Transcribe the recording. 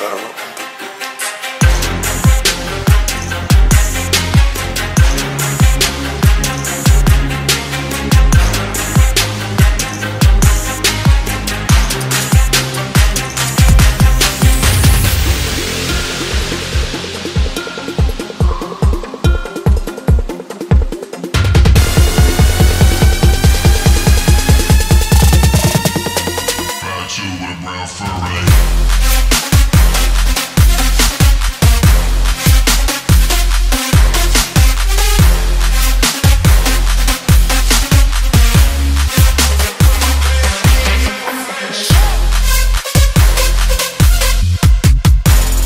sorrow. around for it.